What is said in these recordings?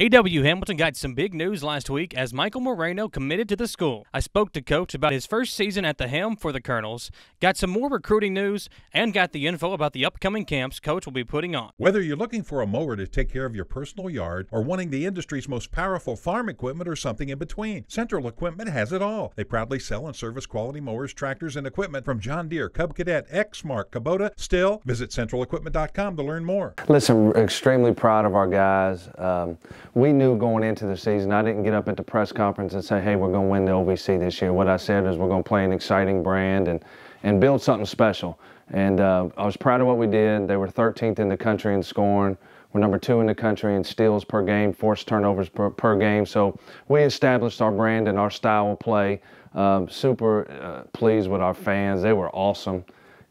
A.W. Hamilton got some big news last week as Michael Moreno committed to the school. I spoke to Coach about his first season at the helm for the Colonels, got some more recruiting news, and got the info about the upcoming camps Coach will be putting on. Whether you're looking for a mower to take care of your personal yard or wanting the industry's most powerful farm equipment or something in between, Central Equipment has it all. They proudly sell and service quality mowers, tractors, and equipment from John Deere, Cub Cadet, Exmark, Kubota. Still, visit centralequipment.com to learn more. Listen, extremely proud of our guys. Um, we knew going into the season, I didn't get up at the press conference and say, hey, we're going to win the OVC this year. What I said is we're going to play an exciting brand and, and build something special. And uh, I was proud of what we did. They were 13th in the country in scoring. We're number two in the country in steals per game, forced turnovers per, per game. So we established our brand and our style of play. Um, super uh, pleased with our fans. They were awesome.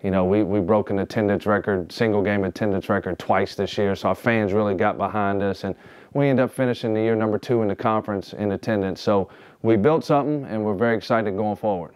You know, we, we broke an attendance record, single game attendance record twice this year. So our fans really got behind us. And we ended up finishing the year number two in the conference in attendance. So we built something and we're very excited going forward.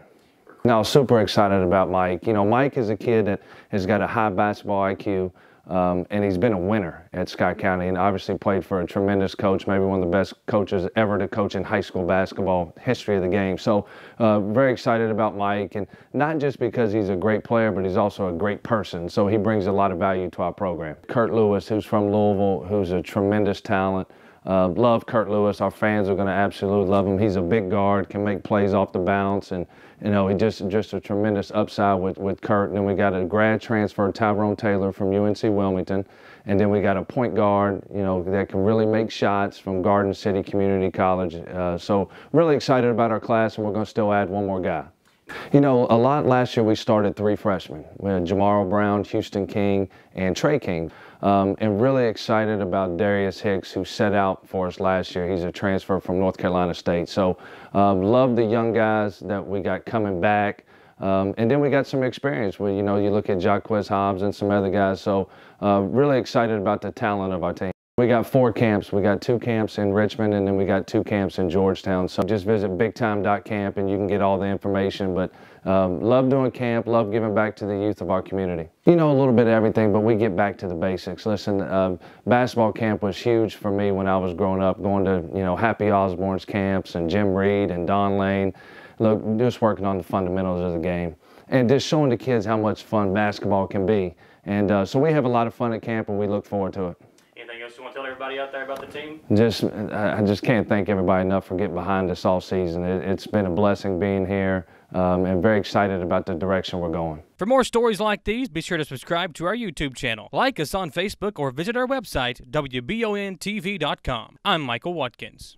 Now, super excited about Mike. You know, Mike is a kid that has got a high basketball IQ. Um, and he's been a winner at Scott County and obviously played for a tremendous coach, maybe one of the best coaches ever to coach in high school basketball history of the game. So uh, very excited about Mike and not just because he's a great player, but he's also a great person. So he brings a lot of value to our program. Kurt Lewis, who's from Louisville, who's a tremendous talent. Uh, love Kurt Lewis. Our fans are going to absolutely love him. He's a big guard, can make plays off the bounce, and you know he just just a tremendous upside with with Kurt. And then we got a grad transfer, Tyrone Taylor from UNC Wilmington, and then we got a point guard, you know, that can really make shots from Garden City Community College. Uh, so really excited about our class, and we're going to still add one more guy. You know, a lot last year we started three freshmen. We had Jomaru Brown, Houston King, and Trey King. Um, and really excited about Darius Hicks, who set out for us last year. He's a transfer from North Carolina State. So um, love the young guys that we got coming back. Um, and then we got some experience where, you know, you look at Jaquez Hobbs and some other guys. So uh, really excited about the talent of our team. We got four camps. We got two camps in Richmond and then we got two camps in Georgetown. So just visit bigtime.camp and you can get all the information. But um, love doing camp, love giving back to the youth of our community. You know, a little bit of everything, but we get back to the basics. Listen, um, basketball camp was huge for me when I was growing up, going to, you know, Happy Osborne's camps and Jim Reed and Don Lane. Look, just working on the fundamentals of the game and just showing the kids how much fun basketball can be. And uh, so we have a lot of fun at camp and we look forward to it. Anything you want to tell everybody out there about the team? Just, I just can't thank everybody enough for getting behind us all season. It, has been a blessing being here, um, and very excited about the direction we're going. For more stories like these, be sure to subscribe to our YouTube channel, like us on Facebook, or visit our website, WBONTV.com. I'm Michael Watkins.